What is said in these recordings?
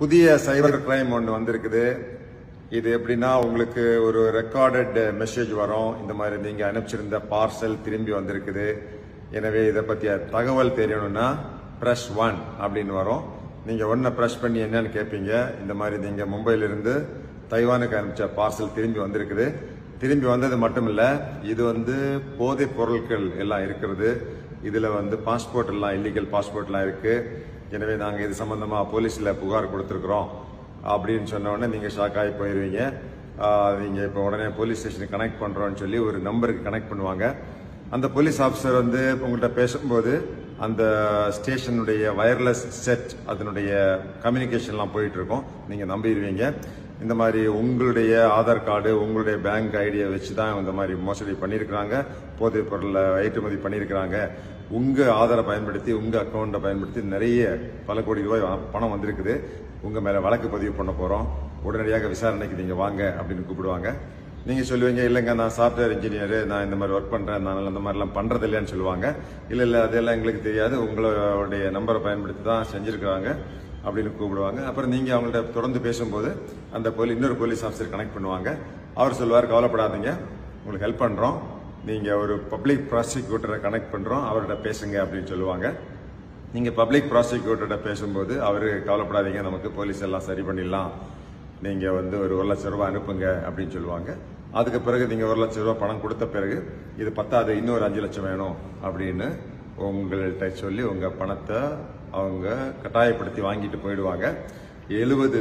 புதிய cyber crime ஒன்று வந்திருக்குது. இது எப்படின்னா உங்களுக்கு ஒரு ரெக்கார்டட் மெசேஜ் வரும். இந்த மாதிரி நீங்கள் அனுப்பிச்சிருந்த பார்சல் திரும்பி வந்திருக்குது. எனவே இதை பற்றிய தகவல் தெரியணும்னா ப்ரெஷ் ஒன் அப்படின்னு வரும். நீங்கள் ஒன்றை ப்ரெஷ் பண்ணி என்னன்னு கேட்பீங்க இந்த மாதிரி நீங்கள் மும்பையிலிருந்து தைவானுக்கு அனுப்பிச்ச பார்சல் திரும்பி வந்திருக்குது. திரும்பி வந்தது மட்டும் இல்லை இது வந்து போதைப் பொருட்கள் எல்லாம் இருக்கிறது. இதில் வந்து பாஸ்போர்ட் எல்லாம் இல்லீகல் பாஸ்போர்ட்லாம் இருக்கு. எனவே நாங்கள் இது சம்மந்தமாக போலீஸில் புகார் கொடுத்துருக்குறோம். அப்படின்னு சொன்ன உடனே நீங்க ஷாக் ஆகி போயிடுவீங்க நீங்கள் இப்போ உடனே போலீஸ் ஸ்டேஷனுக்கு கனெக்ட் பண்ணுறோன்னு சொல்லி ஒரு நம்பருக்கு கனெக்ட் பண்ணுவாங்க. அந்த போலீஸ் ஆஃபீஸர் வந்து உங்கள்கிட்ட பேசும்போது அந்த ஸ்டேஷனுடைய வயர்லெஸ் செட் அதனுடைய கம்யூனிகேஷன்லாம் போயிட்டு நீங்கள் நம்பிடுவீங்க. இந்த மாதிரி உங்களுடைய ஆதார் கார்டு உங்களுடைய பேங்க் ஐடியை வச்சு தான் இந்த மாதிரி மோசடி பண்ணியிருக்கிறாங்க. போதைப் பொருளை ஏற்றுமதி பண்ணியிருக்கிறாங்க. உங்கள் ஆதாரை பயன்படுத்தி உங்கள் அக்கௌண்ட்டை பயன்படுத்தி நிறைய பல கோடி ரூபாய் பணம் வந்திருக்குது. உங்கள் மேலே வழக்கு பதிவு பண்ண போகிறோம் உடனடியாக விசாரணைக்கு நீங்கள் வாங்க அப்படின்னு கூப்பிடுவாங்க. நீங்கள் சொல்லுவீங்க இல்லைங்க நான் சாஃப்ட்வேர் இன்ஜினியர் நான் இந்த மாதிரி ஒர்க் பண்ணுறேன் நான் அந்த மாதிரிலாம் பண்ணுறது இல்லைன்னு சொல்லுவாங்க. இல்லை இல்லை அதெல்லாம் எங்களுக்கு தெரியாது. உங்களுடைய நம்பரை பயன்படுத்தி தான் செஞ்சிருக்காங்க அப்படின்னு கூப்பிடுவாங்க. அப்புறம் நீங்கள் அவங்கள்ட்ட தொடர்ந்து பேசும்போது அந்த போலீஸ் இன்னொரு போலீஸ் ஆஃபீஸர் கனெக்ட் பண்ணுவாங்க. அவர் சொல்லுவார் கவலைப்படாதீங்க. உங்களுக்கு ஹெல்ப் பண்ணுறோம் நீங்கள் ஒரு பப்ளிக் ப்ராசிக்யூட்டரை கனெக்ட் பண்ணுறோம் அவர்கிட்ட பேசுங்க அப்படின்னு சொல்லுவாங்க. நீங்கள் பப்ளிக் ப்ராசிக்யூட்டர்கிட்ட பேசும்போது அவர் கவலைப்படாதீங்க. நமக்கு போலீஸ் எல்லாம் சரி பண்ணிடலாம். நீங்கள் வந்து ஒரு ஒரு லட்சம் ரூபா அனுப்புங்க அப்படின்னு சொல்லுவாங்க. அதுக்கு பிறகு நீங்கள் ஒரு லட்சம் ரூபா பணம் கொடுத்த பிறகு இது பத்தாது இன்னொரு அஞ்சு லட்சம் வேணும் அப்படின்னு உங்கள்கிட்ட சொல்லி உங்கள் பணத்தை அவங்க கட்டாயப்படுத்தி வாங்கிட்டு போயிடுவாங்க. எழுபது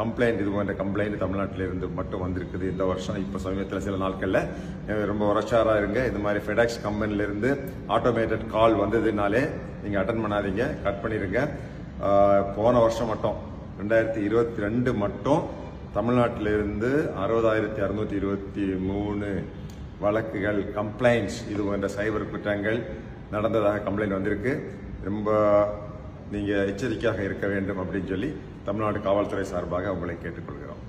கம்ப்ளைண்ட் இது போன்ற கம்ப்ளைண்ட் தமிழ்நாட்டில் இருந்து மட்டும் வந்திருக்குது இந்த வருஷம். இப்போ சமீபத்தில் சில நாட்களில் ரொம்ப உரச்சாராக இருங்க. இந்த மாதிரி ஃபெடாக்ஸ் கம்பெனிலேருந்து ஆட்டோமேட்டட் கால் வந்ததுனாலே நீங்கள் அட்டன் பண்ணாதீங்க. கட் பண்ணிடுங்க போன வருஷம் மட்டும் ரெண்டாயிரத்தி இருபத்தி ரெண்டு மட்டும் தமிழ்நாட்டிலிருந்து அறுபதாயிரத்தி அறுநூத்தி இருபத்தி மூணு வழக்குகள் கம்ப்ளைண்ட்ஸ் இது போன்ற சைபர் குற்றங்கள் நடந்ததாக கம்ப்ளைண்ட் வந்திருக்கு. ரொம்ப நீங்கள் எச்சரிக்கையாக இருக்க வேண்டும் அப்படின்னு சொல்லி தமிழ்நாடு காவல்துறை சார்பாக உங்களை கேட்டுக்கொள்கிறோம்.